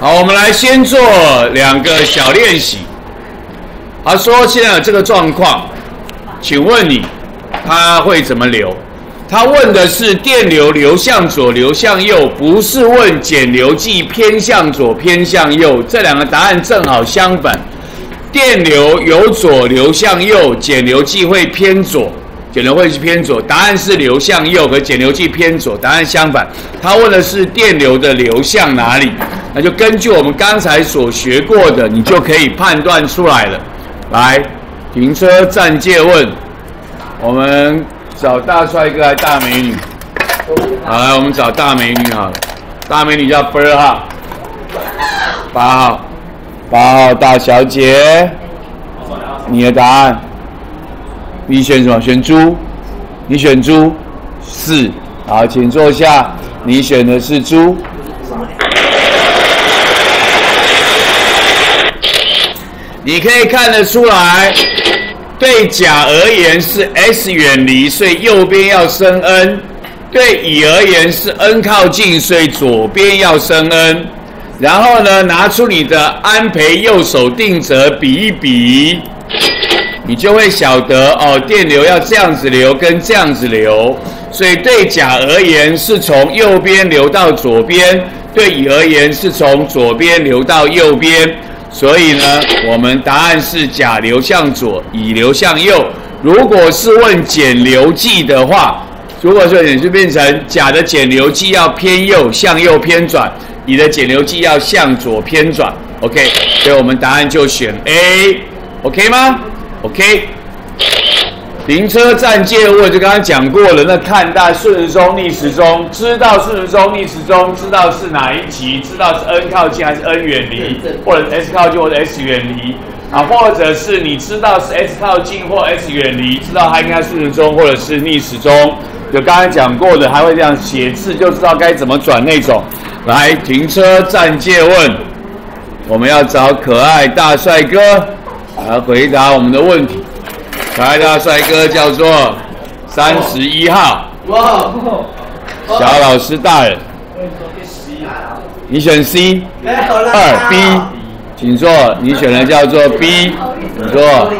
好，我们来先做两个小练习。他说现在有这个状况，请问你他会怎么流？他问的是电流流向左流向右，不是问减流计偏向左偏向右。这两个答案正好相反，电流由左流向右，减流计会偏左。减流会是偏左，答案是流向右，和减流器偏左，答案相反。他问的是电流的流向哪里，那就根据我们刚才所学过的，你就可以判断出来了。来，停车暂借问，我们找大帅哥还是大美女？好，来我们找大美女好了，大美女叫分儿哈，八号，八号大小姐，你的答案。你选什么？选猪。你选猪，四。好，请坐下。你选的是猪。你可以看得出来，对甲而言是 S 远离，所以右边要升 N；对乙而言是 N 靠近，所以左边要升 N。然后呢，拿出你的安培右手定则比一比。你就会晓得哦，电流要这样子流跟这样子流，所以对甲而言是从右边流到左边，对乙而言是从左边流到右边，所以呢，我们答案是甲流向左，乙流向右。如果是问减流计的话，如果说你是变成甲的减流计要偏右，向右偏转，乙的减流计要向左偏转。OK，所以我们答案就选 A，OK 吗？OK，停车站借问就刚刚讲过了。那看待顺时钟逆时钟，知道顺时钟逆时钟，知道是哪一级，知道是 N 靠近还是 N 远离，或者 S 靠近或者 S 远离啊，或者是你知道是 S 靠近或 S 远离，知道它应该顺时钟或者是逆时钟。就刚才讲过的，还会这样写字，就知道该怎么转那种。来，停车站借问，我们要找可爱大帅哥。来回答我们的问题，可爱大帅哥叫做三十一号。哇！小老师大人，你选 C，二 B，请坐。你选的叫做 B，请坐。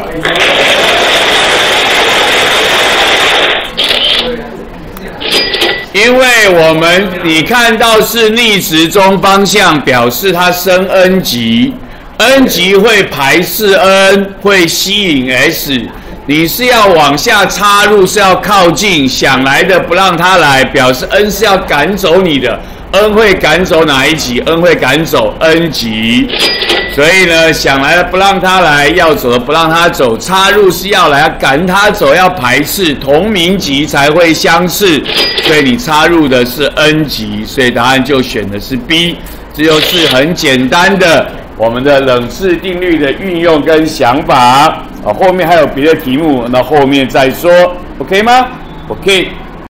因为我们你看到是逆时钟方向，表示它升 N 级。N 级会排斥 N，会吸引 S。你是要往下插入，是要靠近，想来的不让他来，表示 N 是要赶走你的。N 会赶走哪一级？N 会赶走 N 级。所以呢，想来的不让他来，要走的不让他走。插入是要来，赶他走，要排斥同名级才会相似。所以你插入的是 N 级，所以答案就选的是 B。这就是很简单的。我们的冷式定律的运用跟想法啊，后面还有别的题目，那后面再说，OK 吗？OK。